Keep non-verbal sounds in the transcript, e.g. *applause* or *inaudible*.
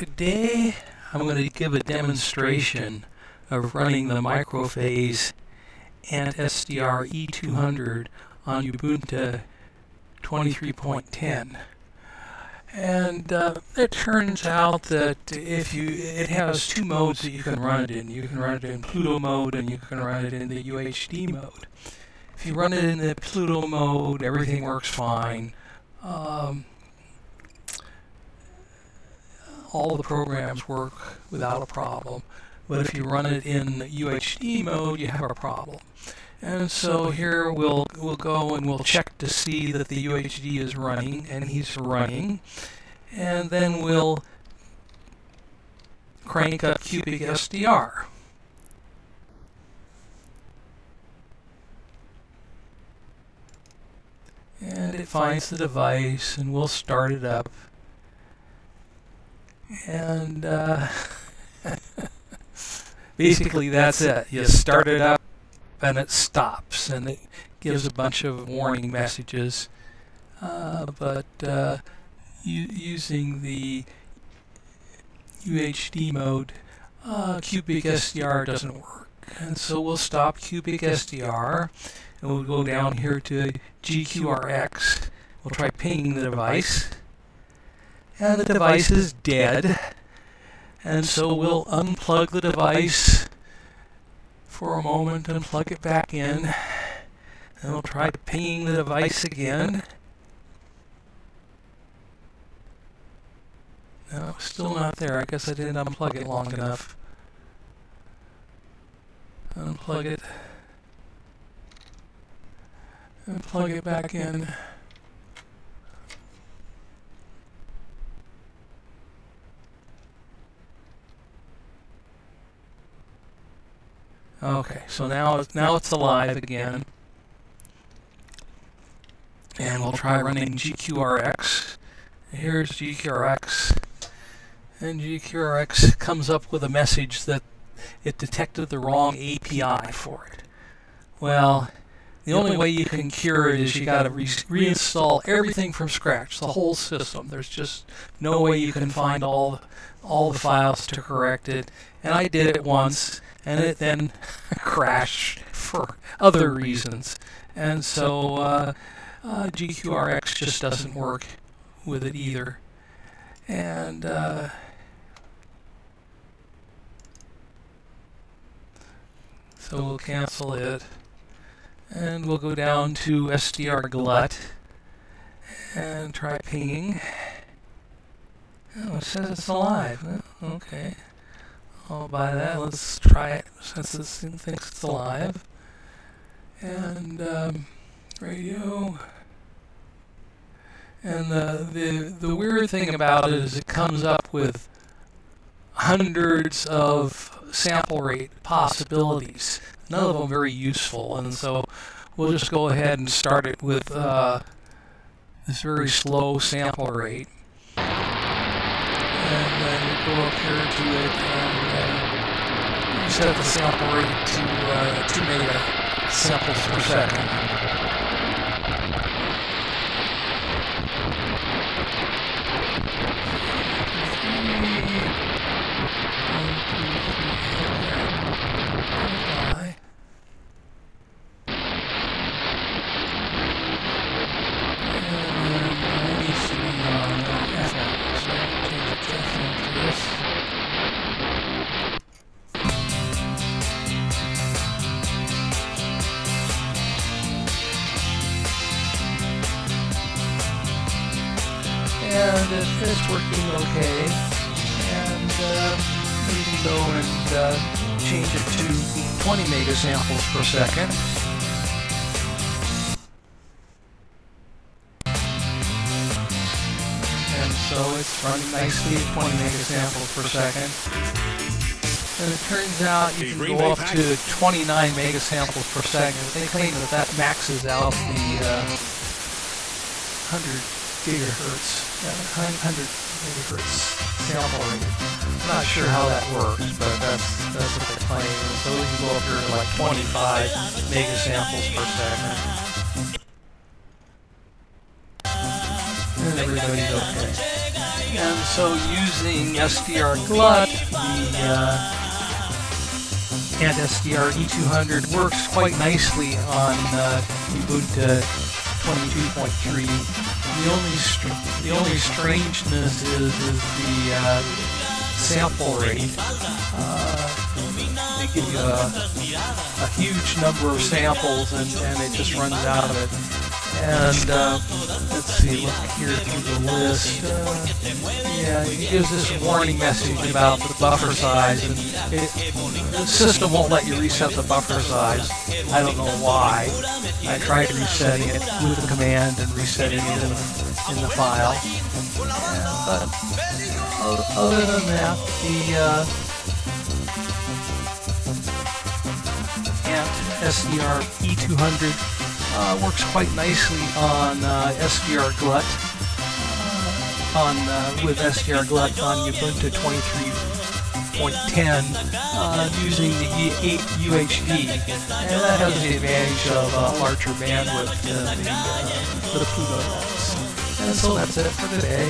Today I'm going to give a demonstration of running the microphase and SDR E200 on Ubuntu 23.10 and uh, it turns out that if you it has two modes that you can run it in. You can run it in Pluto mode and you can run it in the UHD mode. If you run it in the Pluto mode everything works fine. Um, all the programs work without a problem. But if you run it in UHD mode, you have a problem. And so here we'll we'll go and we'll check to see that the UHD is running, and he's running. And then we'll crank up CubicSDR. And it finds the device, and we'll start it up and uh, *laughs* basically that's it. You start it up and it stops and it gives a bunch of warning messages. Uh, but uh, using the UHD mode, uh, CubicSDR doesn't work. And so we'll stop CubicSDR and we'll go down here to GQRX. We'll try pinging the device and the device is dead. And so we'll unplug the device for a moment and plug it back in. And we'll try pinging the device again. No, still not there. I guess I didn't unplug it long enough. Unplug it. And plug it back in. Okay, so now now it's alive again. And we'll try running GQRX. Here's GQRX. And GQRX comes up with a message that it detected the wrong API for it. Well, the only way you can cure it is you got to re reinstall everything from scratch, the whole system. There's just no way you can find all all the files to correct it. And I did it once, and it then *laughs* crashed for other reasons. And so uh, uh, GQRX just doesn't work with it either. And uh, so we'll cancel it. And we'll go down to SdrGlut and try pinging. Oh, it says it's alive. Okay. I'll buy that. Let's try it since this thing thinks it's alive. And um, radio. And the, the the weird thing about it is it comes up with hundreds of sample rate possibilities. None of them very useful, and so we'll just go ahead and start it with uh, this very slow sample rate. And then we'll go up here to it and set the sample rate to uh, 2 mega samples per second. It, it's working okay. And uh, can go and uh, change it to 20 megasamples per second. And so it's running nicely at 20 megasamples per second. And it turns out you can go up to 29 megasamples per second. They claim that that maxes out the uh, 100 gigahertz, uh, 100 megahertz sample rate. I'm not sure how that works, but that's that's what they claim. So we can go up here to like 25 megasamples per second. And everybody's okay. And so using SdrGlut, the uh, ANTSDR E200 works quite nicely on uh, Ubuntu 22.3. The only str- the only strangeness is, is the uh, sample rate. Uh, they give you a, a, huge number of samples and, and it just runs out of it. And uh, let's see, look here through the list. Uh, yeah, it gives this warning message about the buffer size, and it, the system won't let you reset the buffer size. I don't know why. I tried resetting it with a command and resetting it in, in the file. but other than that, the uh, SDR E200 uh, works quite nicely on uh, SdrGlut, uh, on uh, with SdrGlut on Ubuntu 23.10 uh, using the e UHD, and that has the advantage of uh, larger bandwidth than the, uh, the Pluto. And so that's it for today.